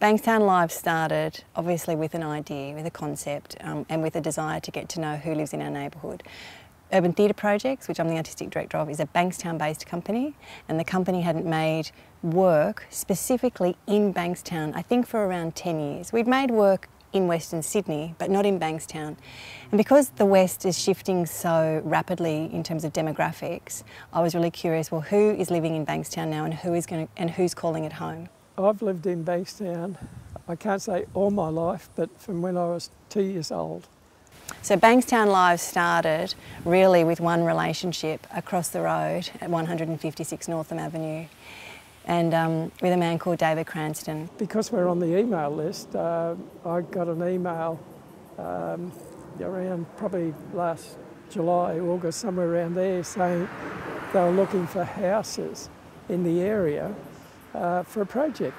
Bankstown Live started obviously with an idea, with a concept, um, and with a desire to get to know who lives in our neighbourhood. Urban Theatre Projects, which I'm the artistic director of, is a Bankstown based company, and the company hadn't made work specifically in Bankstown, I think, for around 10 years. We'd made work in Western Sydney, but not in Bankstown. And because the West is shifting so rapidly in terms of demographics, I was really curious well, who is living in Bankstown now and, who is going to, and who's calling it home? I've lived in Bankstown, I can't say all my life, but from when I was two years old. So Bankstown Live started really with one relationship across the road at 156 Northam Avenue and um, with a man called David Cranston. Because we're on the email list, uh, I got an email um, around probably last July, August, somewhere around there, saying they were looking for houses in the area uh, for a project.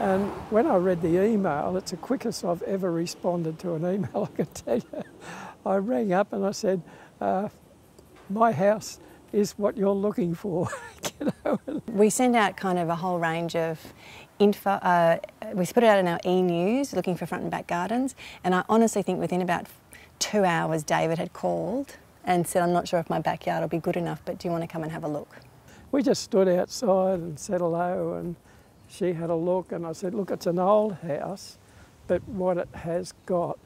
And when I read the email, it's the quickest I've ever responded to an email, I can tell you. I rang up and I said, uh, my house is what you're looking for. We send out kind of a whole range of info. Uh, we put it out in our e-news, looking for front and back gardens, and I honestly think within about two hours, David had called and said, I'm not sure if my backyard will be good enough, but do you want to come and have a look? We just stood outside and said hello and she had a look and I said, look, it's an old house, but what it has got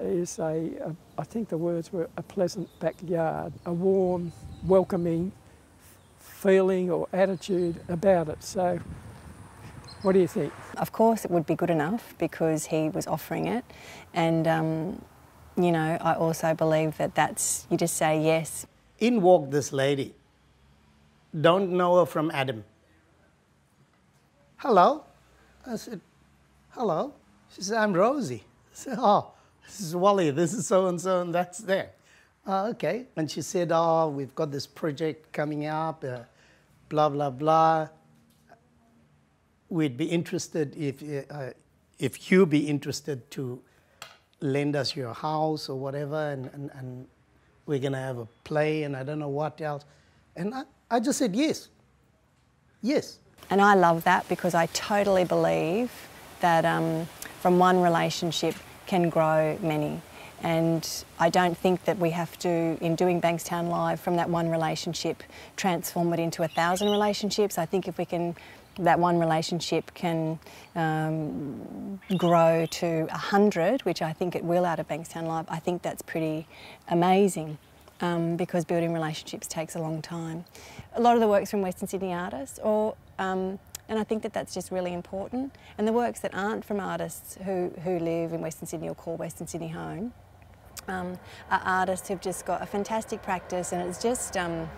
is a, a I think the words were a pleasant backyard, a warm, welcoming feeling or attitude about it. So what do you think? Of course it would be good enough because he was offering it and um, you know, I also believe that that's, you just say yes. In walked this lady don't know her from Adam. Hello? I said, hello? She said, I'm Rosie. I said, oh, this is Wally, this is so and so, and that's there. Uh, okay. And she said, oh, we've got this project coming up, uh, blah, blah, blah. We'd be interested if, uh, if you be interested to lend us your house or whatever, and, and, and we're going to have a play, and I don't know what else. And I, I just said yes. Yes. And I love that because I totally believe that um, from one relationship can grow many. And I don't think that we have to, in doing Bankstown Live, from that one relationship, transform it into a thousand relationships. I think if we can, that one relationship can um, grow to a hundred, which I think it will out of Bankstown Live, I think that's pretty amazing um, because building relationships takes a long time. A lot of the work's from Western Sydney artists, or um, and I think that that's just really important. And the works that aren't from artists who, who live in Western Sydney or call Western Sydney home um, are artists who've just got a fantastic practice and it's just um,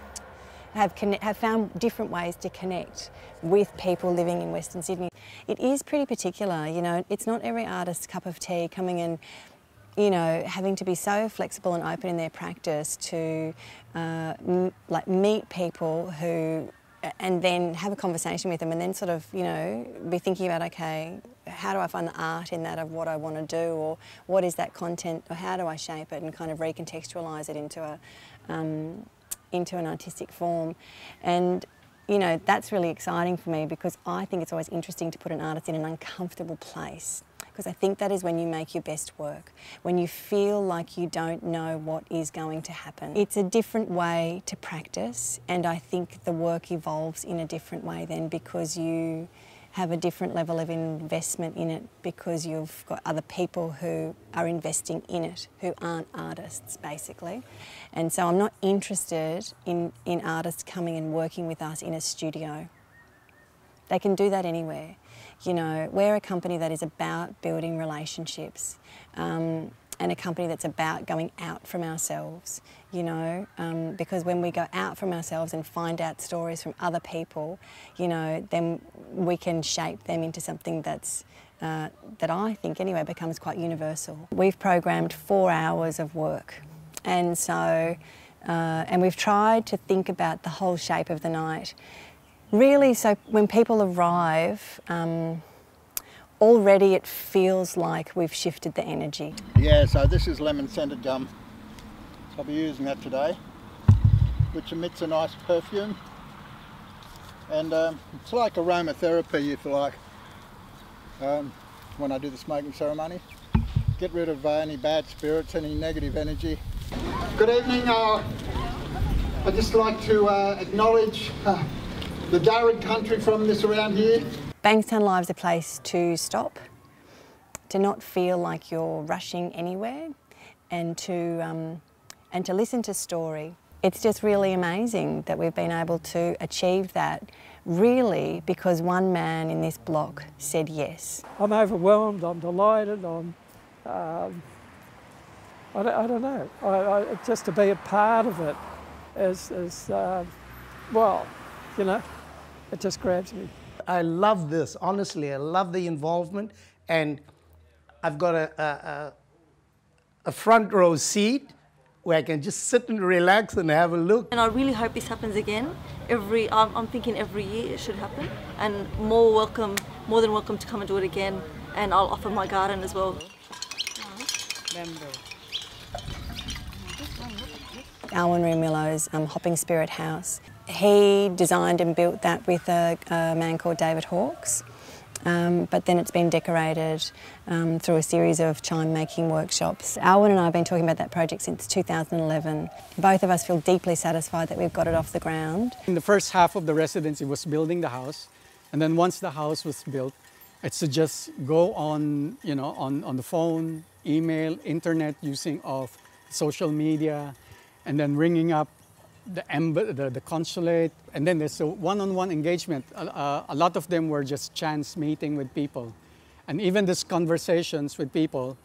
have, have found different ways to connect with people living in Western Sydney. It is pretty particular, you know, it's not every artist's cup of tea coming in you know, having to be so flexible and open in their practice to uh, like meet people who and then have a conversation with them and then sort of, you know, be thinking about, okay, how do I find the art in that of what I want to do or what is that content or how do I shape it and kind of recontextualise it into a, um, into an artistic form. And, you know, that's really exciting for me because I think it's always interesting to put an artist in an uncomfortable place because I think that is when you make your best work, when you feel like you don't know what is going to happen. It's a different way to practice and I think the work evolves in a different way then because you have a different level of investment in it because you've got other people who are investing in it who aren't artists basically. And so I'm not interested in, in artists coming and working with us in a studio. They can do that anywhere. You know, we're a company that is about building relationships um, and a company that's about going out from ourselves, you know, um, because when we go out from ourselves and find out stories from other people, you know, then we can shape them into something that's uh, that I think anyway becomes quite universal. We've programmed four hours of work and so uh, and we've tried to think about the whole shape of the night Really, so when people arrive, um, already it feels like we've shifted the energy. Yeah, so this is lemon scented gum. So I'll be using that today, which emits a nice perfume. And um, it's like aromatherapy, if you like. um, when I do the smoking ceremony. Get rid of uh, any bad spirits, any negative energy. Good evening. Uh, I'd just like to uh, acknowledge the Darug country from this around here. Bankstown Live is a place to stop, to not feel like you're rushing anywhere, and to um, and to listen to story. It's just really amazing that we've been able to achieve that, really because one man in this block said yes. I'm overwhelmed, I'm delighted, I'm, um, I, don't, I don't know, I, I, just to be a part of it is, is uh, well, you know, it just grabs me. I love this, honestly, I love the involvement and I've got a, a, a, a front row seat where I can just sit and relax and have a look. And I really hope this happens again. Every, I'm, I'm thinking every year it should happen, and more welcome, more than welcome to come and do it again. And I'll offer my garden as well. Alwin Reamillo's um, Hopping Spirit House. He designed and built that with a, a man called David Hawkes. Um, but then it's been decorated um, through a series of chime making workshops. Alwin and I have been talking about that project since 2011. Both of us feel deeply satisfied that we've got it off the ground. In the first half of the residency was building the house, and then once the house was built, it's to just go on, you know, on, on the phone, email, internet, using of social media, and then ringing up the, the, the, consulate, and then there's a one-on-one engagement. Uh, a lot of them were just chance meeting with people. And even these conversations with people,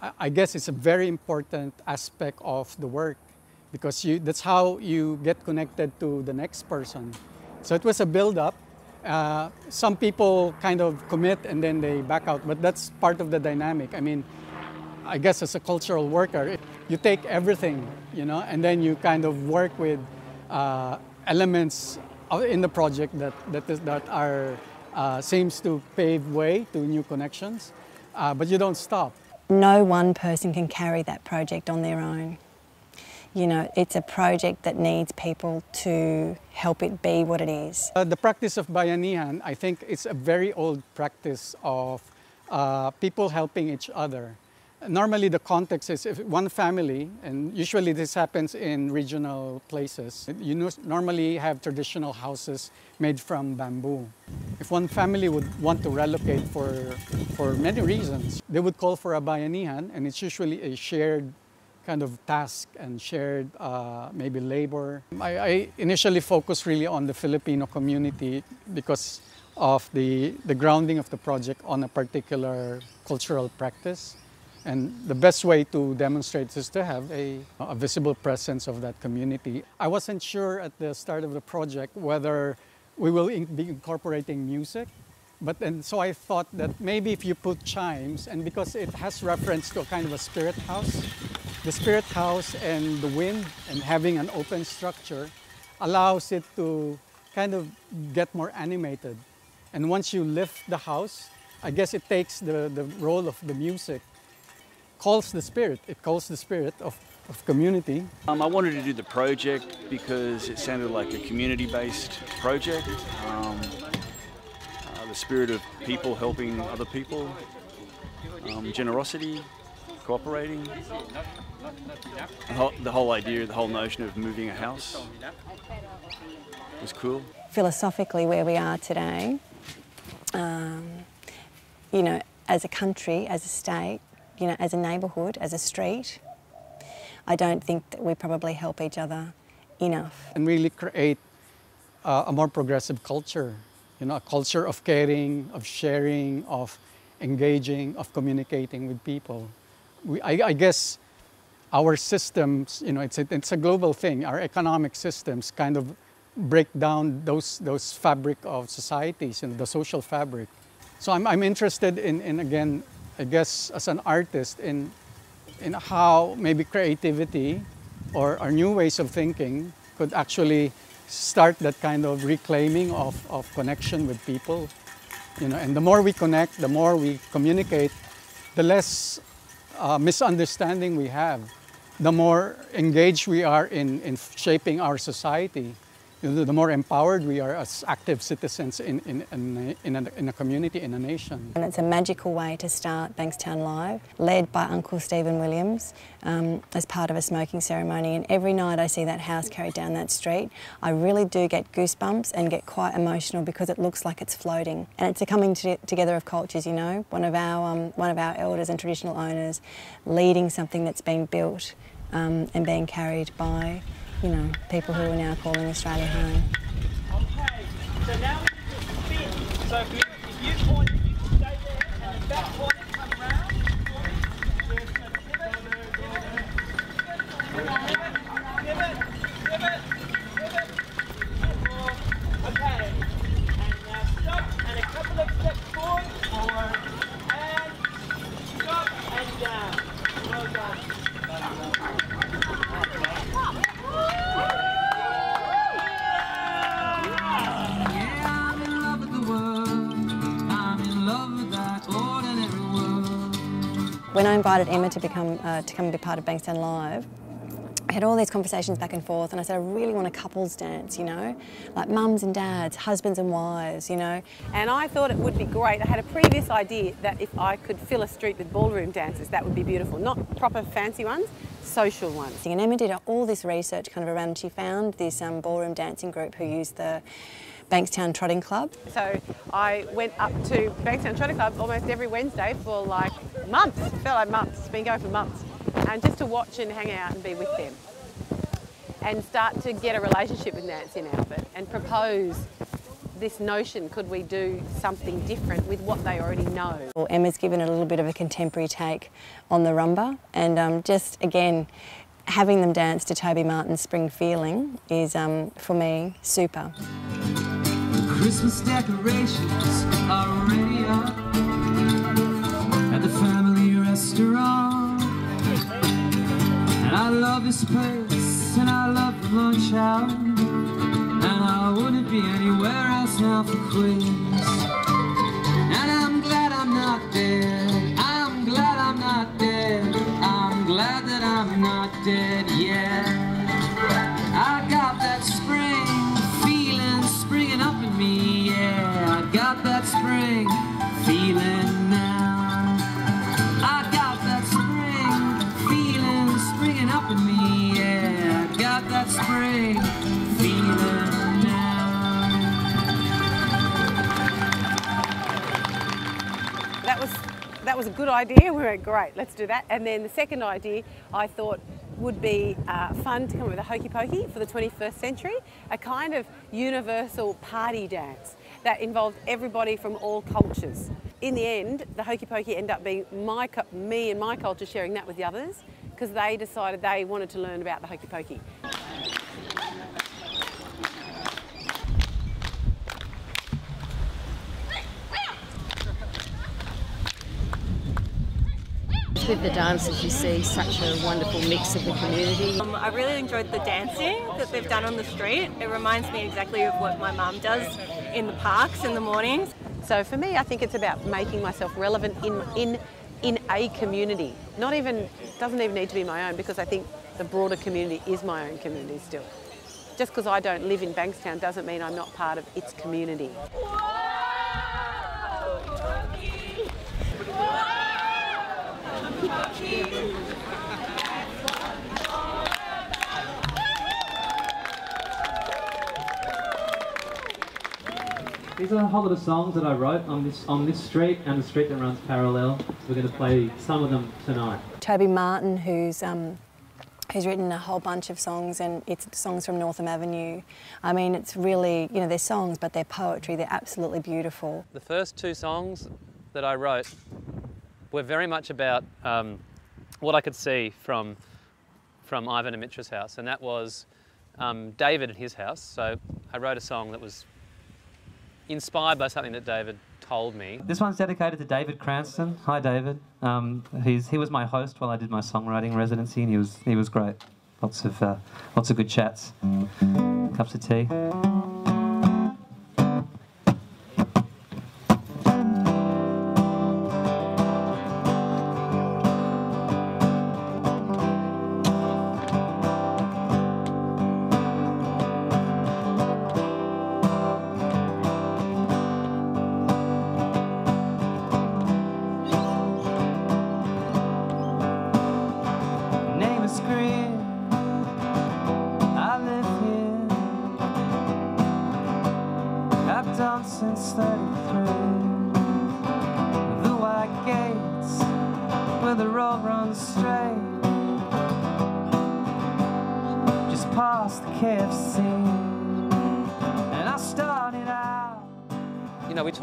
I, I guess it's a very important aspect of the work because you, that's how you get connected to the next person. So it was a build-up. Uh, some people kind of commit and then they back out, but that's part of the dynamic. I mean, I guess as a cultural worker, you take everything, you know, and then you kind of work with uh, elements in the project that, that, is, that are, uh, seems to pave way to new connections, uh, but you don't stop. No one person can carry that project on their own. You know, it's a project that needs people to help it be what it is. Uh, the practice of bayanihan, I think it's a very old practice of uh, people helping each other. Normally the context is if one family, and usually this happens in regional places, you normally have traditional houses made from bamboo. If one family would want to relocate for, for many reasons, they would call for a bayanihan, and it's usually a shared kind of task and shared uh, maybe labor. I, I initially focused really on the Filipino community because of the, the grounding of the project on a particular cultural practice. And the best way to demonstrate is to have a, a, visible presence of that community. I wasn't sure at the start of the project whether we will in be incorporating music, but and so I thought that maybe if you put chimes, and because it has reference to a kind of a spirit house, the spirit house and the wind and having an open structure allows it to kind of get more animated. And once you lift the house, I guess it takes the, the role of the music calls the spirit. It calls the spirit of, of community. Um, I wanted to do the project because it sounded like a community-based project. Um, uh, the spirit of people helping other people, um, generosity, cooperating. The whole, the whole idea, the whole notion of moving a house was cool. Philosophically, where we are today, um, you know, as a country, as a state, you know, as a neighbourhood, as a street, I don't think that we probably help each other enough. And really create uh, a more progressive culture, you know, a culture of caring, of sharing, of engaging, of communicating with people. We, I, I guess our systems, you know, it's a, it's a global thing. Our economic systems kind of break down those, those fabric of societies and the social fabric. So I'm, I'm interested in, in, again, I guess, as an artist in, in how maybe creativity or, new ways of thinking could actually start that kind of reclaiming of, of connection with people. You know, and the more we connect, the more we communicate, the less uh, misunderstanding we have, the more engaged we are in, in shaping our society. The more empowered we are as active citizens in, in, in, in, a, in a community, in a nation. And it's a magical way to start Bankstown Live, led by Uncle Stephen Williams um, as part of a smoking ceremony. And every night I see that house carried down that street, I really do get goosebumps and get quite emotional because it looks like it's floating. And it's a coming together of cultures, you know. One of our, um, one of our elders and traditional owners leading something that's been built um, and being carried by you know, people who are now calling Australia home. Okay, so now we spin. So if you, if you point, you can stay there, and the back point When I invited Emma to become uh, to come and be part of Bankstown Live, I had all these conversations back and forth, and I said, I really want a couples dance, you know, like mums and dads, husbands and wives, you know. And I thought it would be great. I had a previous idea that if I could fill a street with ballroom dancers, that would be beautiful. Not proper fancy ones, social ones. And Emma did all this research kind of around, and she found this um, ballroom dancing group who used the Bankstown Trotting Club. So I went up to Bankstown Trotting Club almost every Wednesday for like months, felt like months, been going for months, and just to watch and hang out and be with them. And start to get a relationship with Nancy and Albert and propose this notion, could we do something different with what they already know? Well, Emma's given a little bit of a contemporary take on the rumba and um, just again, having them dance to Toby Martin's Spring Feeling is, um, for me, super. Christmas decorations are already up at the family restaurant. And I love this place, and I love the lunch hour. And I wouldn't be anywhere else now for Christmas. And I'm glad I'm not dead. I'm glad I'm not dead. I'm glad that I'm not dead yet. That was a good idea. We went great. Let's do that. And then the second idea, I thought would be uh, fun to come up with a hokey pokey for the 21st century, a kind of universal party dance that involved everybody from all cultures. In the end, the hokey pokey ended up being my, me and my culture sharing that with the others because they decided they wanted to learn about the hokey pokey. With the dancers, you see such a wonderful mix of the community. Um, I really enjoyed the dancing that they've done on the street. It reminds me exactly of what my mum does in the parks in the mornings. So for me, I think it's about making myself relevant in in in a community. Not even doesn't even need to be my own because I think the broader community is my own community still. Just because I don't live in Bankstown doesn't mean I'm not part of its community. These are a whole lot of songs that I wrote on this on this street and the street that runs parallel. We're going to play some of them tonight. Toby Martin, who's um, who's written a whole bunch of songs, and it's songs from Northam Avenue. I mean, it's really you know they're songs, but they're poetry. They're absolutely beautiful. The first two songs that I wrote were very much about um, what I could see from from Ivan and Mitra's house, and that was um, David and his house. So I wrote a song that was inspired by something that David told me. This one's dedicated to David Cranston. Hi, David. Um, he's, he was my host while I did my songwriting residency, and he was he was great. Lots of uh, lots of good chats. Cups of tea.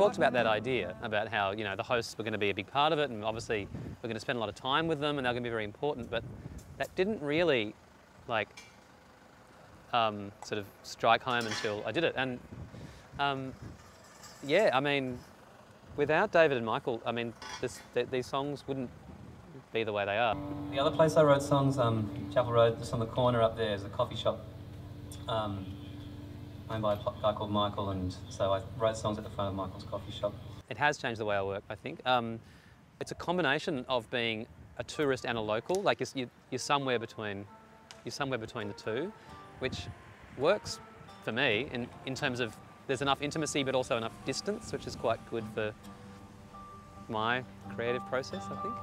Talked about that idea about how, you know, the hosts were going to be a big part of it and obviously we're going to spend a lot of time with them and they're going to be very important, but that didn't really, like, um, sort of strike home until I did it. And um, yeah, I mean, without David and Michael, I mean, this, th these songs wouldn't be the way they are. The other place I wrote songs, um, Chapel Road, just on the corner up there, is a coffee shop um, owned by a guy called Michael, and so I wrote songs at the front of Michael's coffee shop. It has changed the way I work, I think. Um, it's a combination of being a tourist and a local. Like you're, you- you're somewhere between, you're somewhere between the two, which works for me in, in terms of there's enough intimacy but also enough distance, which is quite good for my creative process, I think.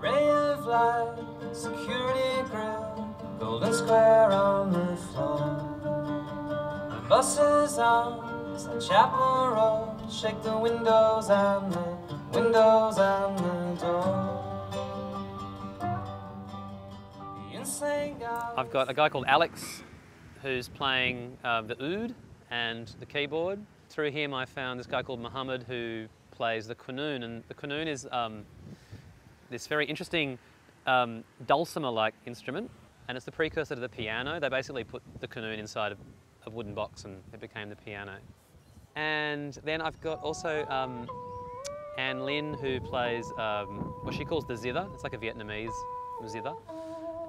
Ray of light, security grill, golden square on the floor. The buses on St. Chapel Road, shake the windows and the windows and the door. The. I've got a guy called Alex who's playing uh, the oud and the keyboard. Through him, I found this guy called Muhammad who plays the qunoon, and the qunoon is um, this very interesting um, dulcimer-like instrument, and it's the precursor to the piano. They basically put the qunoon inside of a wooden box, and it became the piano. And then I've got also um, Anne Lin who plays um, what she calls the zither. It's like a Vietnamese zither,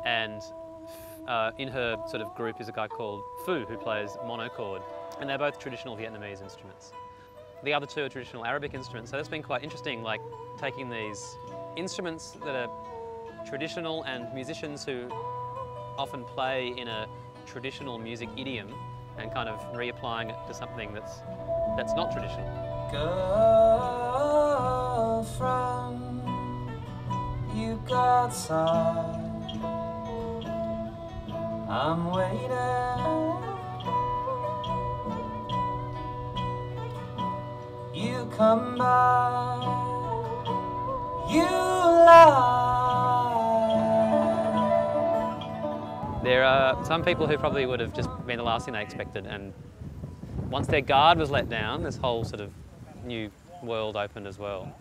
and uh, in her sort of group is a guy called Phu who plays monochord, and they're both traditional Vietnamese instruments. The other two are traditional Arabic instruments, so that's been quite interesting, like taking these instruments that are traditional and musicians who often play in a traditional music idiom and kind of reapplying it to something that's that's not traditional. Girlfriend, you got some. I'm waiting. You come by. You lie. There are some people who probably would have just been the last thing they expected, and once their guard was let down, this whole sort of new world opened as well.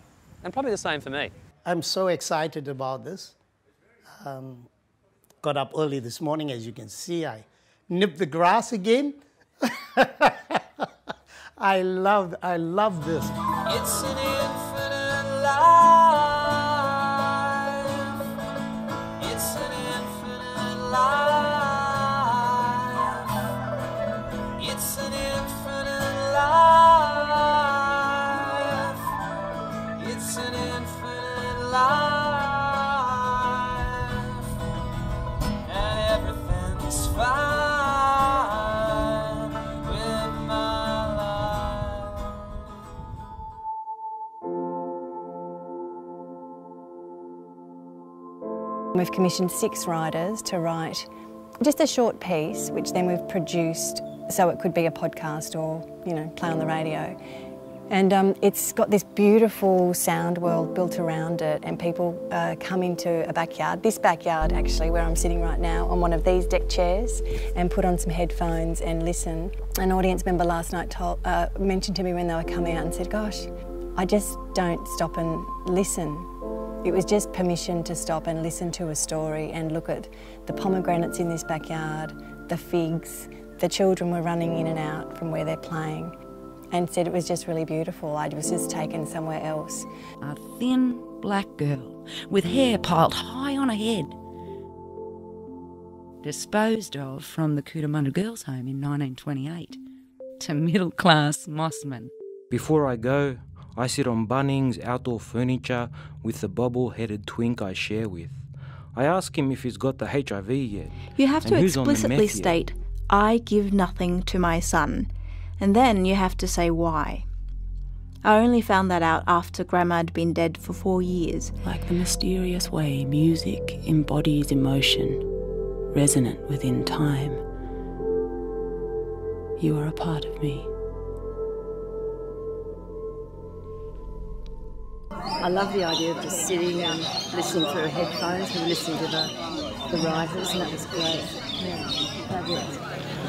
And probably the same for me. I'm so excited about this. Um, got up early this morning, as you can see. I nipped the grass again. I love, I love this. We've commissioned six writers to write just a short piece, which then we've produced so it could be a podcast or, you know, play on the radio. And um, it's got this beautiful sound world built around it, and people uh, come into a backyard, this backyard actually, where I'm sitting right now, on one of these deck chairs, and put on some headphones and listen. An audience member last night told, uh, mentioned to me when they were coming out and said, Gosh, I just don't stop and listen. It was just permission to stop and listen to a story and look at the pomegranates in this backyard, the figs, the children were running in and out from where they're playing, and said it was just really beautiful. I was just taken somewhere else. A thin black girl with hair piled high on her head. Disposed of from the Cootamundra Girls' Home in 1928 to middle class Mosman. Before I go, I sit on Bunnings outdoor furniture with the bobble headed twink I share with. I ask him if he's got the HIV yet. You have to who's on the explicitly state, I give nothing to my son, and then you have to say why. I only found that out after Grandma had been dead for four years. Like the mysterious way music embodies emotion, resonant within time. You are a part of me. I love the idea of just sitting and listening through headphones and listening to the, the writers, and that was great. Yeah, fabulous.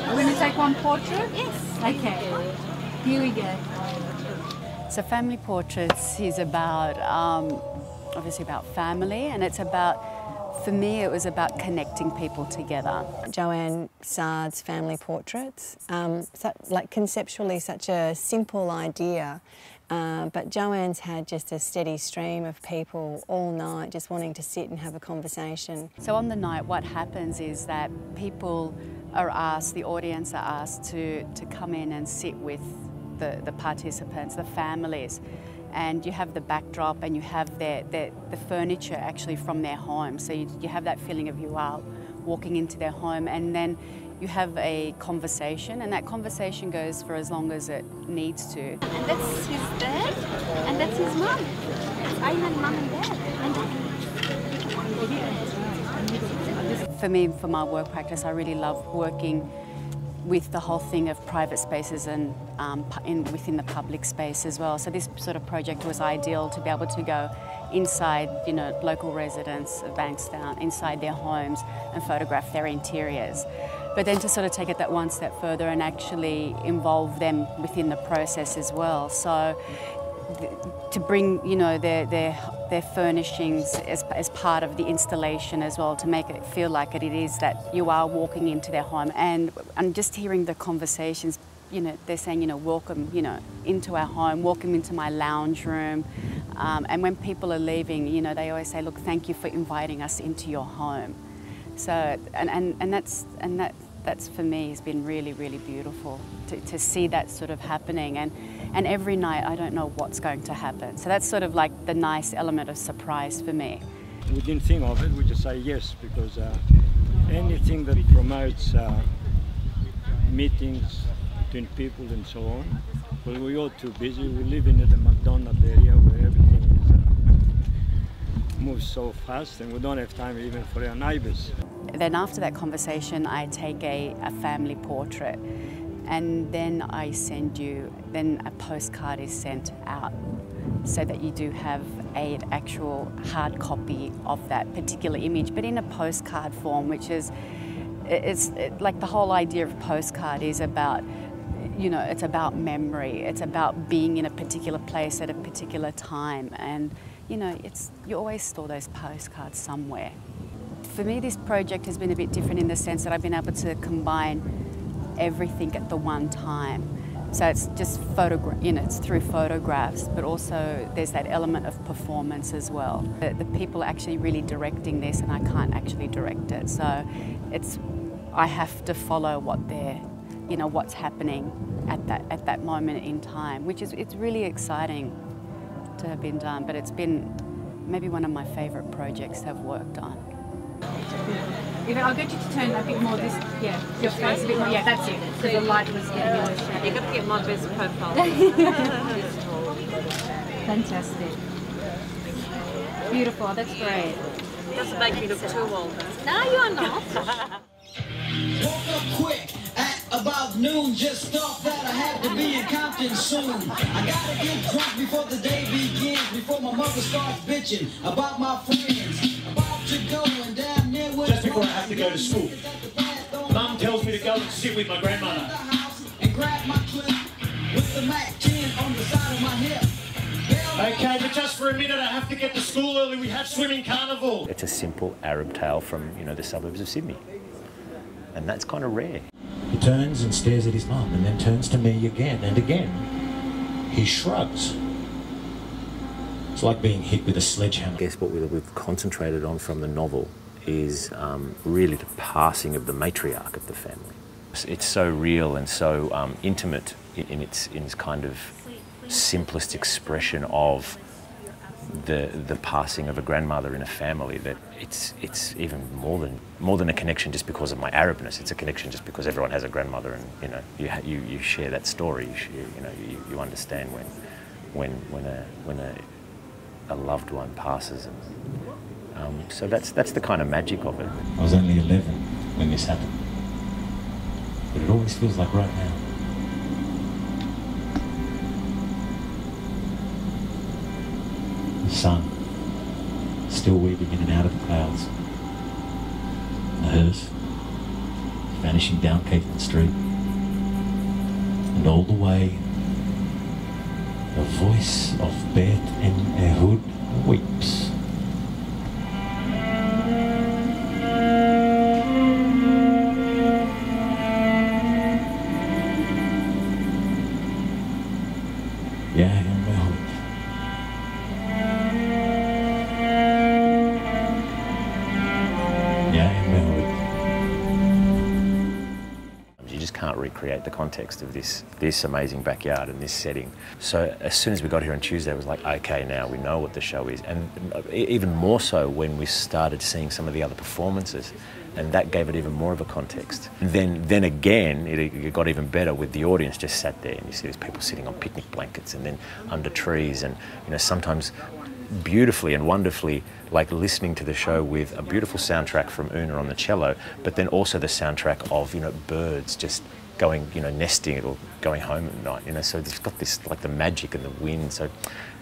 We're going to take one portrait? Yes. Okay. Here we go. So Family Portraits is about, um, obviously about family, and it's about, for me, it was about connecting people together. Joanne Saad's family portraits, um, like conceptually such a simple idea, uh, but Joanne's had just a steady stream of people all night just wanting to sit and have a conversation. So on the night, what happens is that people are asked, the audience are asked to, to come in and sit with the, the participants, the families, and you have the backdrop and you have their, their, the furniture actually from their home. So you, you have that feeling of you are walking into their home and then you have a conversation and that conversation goes for as long as it needs to. And that's his dad and that's his mum. Ayman's mum and dad. For me, for my work practice, I really love working with the whole thing of private spaces and um, in, within the public space as well. So this sort of project was ideal to be able to go inside, you know, local residents of Bankstown, inside their homes and photograph their interiors. But then to sort of take it that one step further and actually involve them within the process as well. So to bring, you know, their, their, their furnishings as, as part of the installation as well, to make it feel like it, it is that you are walking into their home. And, and just hearing the conversations, you know, they're saying, you know, welcome, you know, into our home, welcome into my lounge room. Um, and when people are leaving, you know, they always say, look, thank you for inviting us into your home. So, and, and, and that's, and that, that's for me has been really, really beautiful to, to see that sort of happening. And, and every night I don't know what's going to happen. So that's sort of like the nice element of surprise for me. We didn't think of it, we just say yes because uh, anything that promotes uh, meetings between people and so on, well, we're all too busy. We live in the McDonald area where everything is, uh, moves so fast and we don't have time even for our neighbours. Then after that conversation, I take a, a family portrait and then I send you, then a postcard is sent out so that you do have a, an actual hard copy of that particular image, but in a postcard form, which is, it's it, like the whole idea of postcard is about, you know, it's about memory, it's about being in a particular place at a particular time, and you know, it's you always store those postcards somewhere. For me, this project has been a bit different in the sense that I've been able to combine everything at the one time. So it's just photograph, you know, it's through photographs, but also there's that element of performance as well. The, the, people are actually really directing this, and I can't actually direct it. So it's, I have to follow what they're, you know, what's happening at that at that moment in time, which is it's really exciting to have been done. But it's been maybe one of my favourite projects I've worked on. If I'll get you to turn a bit more this, yeah, your face a bit more. Yeah, that's it. Because the light was getting your shadow. You've got to get my best profile. Fantastic. Beautiful. That's great. It Doesn't make me look too old. No, you're not. Woke up quick at about noon. Just thought that I had to be in Compton soon. I gotta get drunk before the day begins. Before my mother starts bitching about my friends. About to go and down there with Just before I have to go to school. Mum tells me to go and sit with my grandmother. And grab my clip with the Mac 10 on the side of my hip. Okay, but just for a minute, I have to get to school early. We have swimming carnival. It's a simple Arab tale from, you know, the suburbs of Sydney. And that's kind of rare. He turns and stares at his mum and then turns to me again and again. He shrugs. It's like being hit with a sledgehammer. I guess what we've concentrated on from the novel is um, really the passing of the matriarch of the family. It's so real and so um, intimate in, in, its, in its kind of simplest expression of the the passing of a grandmother in a family that it's it's even more than more than a connection just because of my Arabness. It's a connection just because everyone has a grandmother, and you know you you, you share that story. You, share, you know you, you understand when when when a when a a loved one passes, and um, so that's that's the kind of magic of it. I was only 11 when this happened, but it always feels like right now. the sun, still weaving in and out of the clouds. The hearse, vanishing down Keithlin Street. And all the way, the voice of Beth and Ehud weeps. Context of this this amazing backyard and this setting. So as soon as we got here on Tuesday, it was like, okay, now we know what the show is, and even more so when we started seeing some of the other performances, and that gave it even more of a context. Then then again, it, it got even better with the audience just sat there, and you see these people sitting on picnic blankets and then under trees, and you know sometimes beautifully and wonderfully like listening to the show with a beautiful soundtrack from Una on the cello, but then also the soundtrack of you know birds just going you know nesting it or going home at night. You know, so it's got this like the magic and the wind. So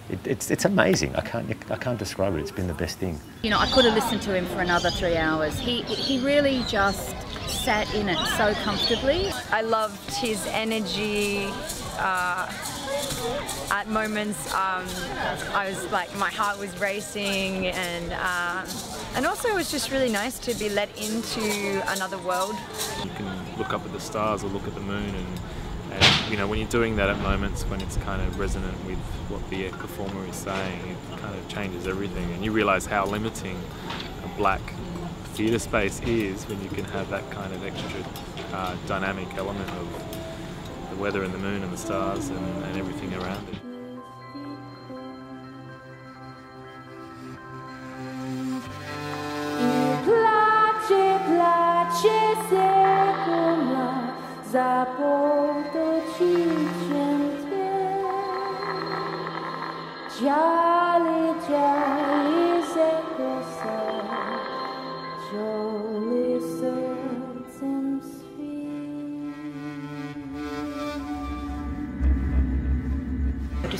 it, it's it's amazing. I can't I can't describe it. It's been the best thing. You know, I could have listened to him for another three hours. He he really just sat in it so comfortably. I loved his energy. Uh, at moments, um, I was like, my heart was racing, and um, and also it was just really nice to be let into another world. You can look up at the stars or look at the moon, and, and you know when you're doing that at moments when it's kind of resonant with what the performer is saying, it kind of changes everything, and you realise how limiting a black theatre space is when you can have that kind of extra uh, dynamic element of weather and the moon and the stars and, and everything around it.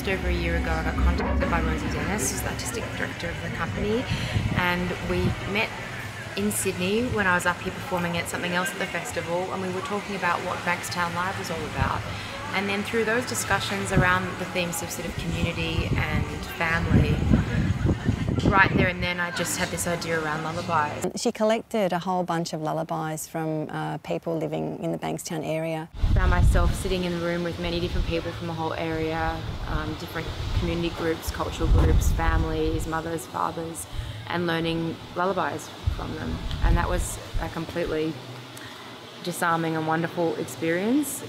Over a year ago, I got contacted by Rosie Dennis, who's the artistic director of the company, and we met in Sydney when I was up here performing at something else at the festival, and we were talking about what Bankstown Live was all about. And then through those discussions around the themes of sort of community and family, right there and then I just had this idea around lullabies. She collected a whole bunch of lullabies from uh, people living in the Bankstown area. I found myself sitting in the room with many different people from the whole area, um, different community groups, cultural groups, families, mothers, fathers, and learning lullabies from them. And that was a completely disarming and wonderful experience.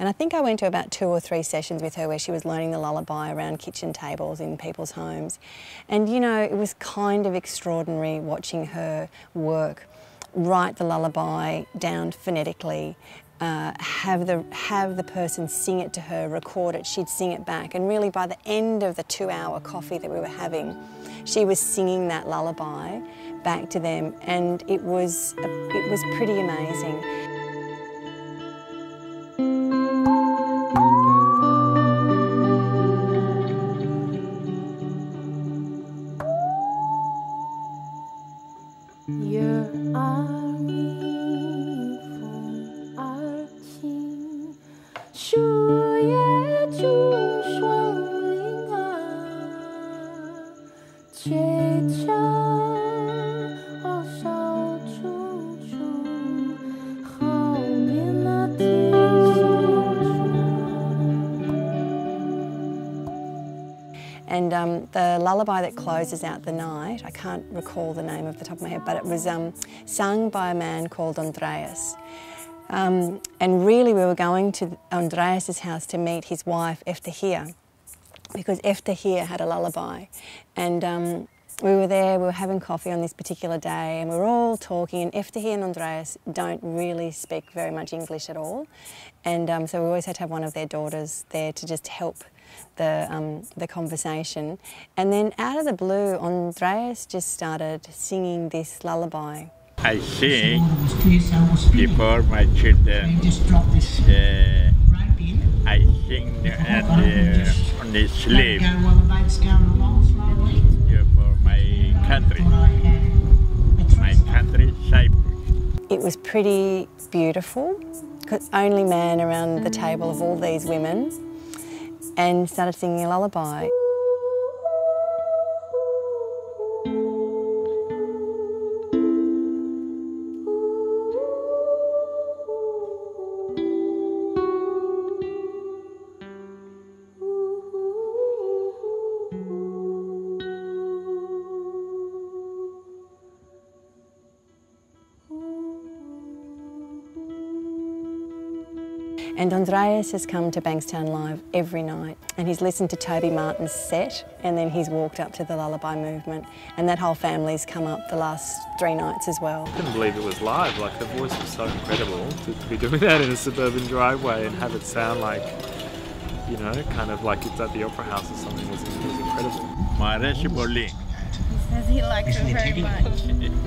And I think I went to about two or three sessions with her where she was learning the lullaby around kitchen tables in people's homes. And you know, it was kind of extraordinary watching her work, write the lullaby down phonetically, uh, have the have the person sing it to her, record it, she'd sing it back, and really by the end of the two-hour coffee that we were having, she was singing that lullaby back to them, and it was it was pretty amazing. Your army lullaby that closes out the night, I can't recall the name off the top of my head, but it was um, sung by a man called Andreas. Um, and really, we were going to Andreas's house to meet his wife, Eftahia, because Eftahia had a lullaby. And um, we were there, we were having coffee on this particular day, and we were all talking. And Eftahia and Andreas don't really speak very much English at all. And um, so we always had to have one of their daughters there to just help the, um, the conversation. And then out of the blue, Andreas just started singing this lullaby. I sing before my children. Uh, I sing at the, on the sleep. country. My country, Cyprus. It was pretty beautiful, 'cause only man around the table of all these women, and started singing a lullaby. And Andreas has come to Bankstown Live every night and he's listened to Toby Martin's set and then he's walked up to the Lullaby Movement and that whole family's come up the last three nights as well. I couldn't believe it was live, like the voice was so incredible to, to be doing that in a suburban driveway and have it sound like, you know, kind of like it's at the Opera House or something it was, it was incredible. He says he likes it very much.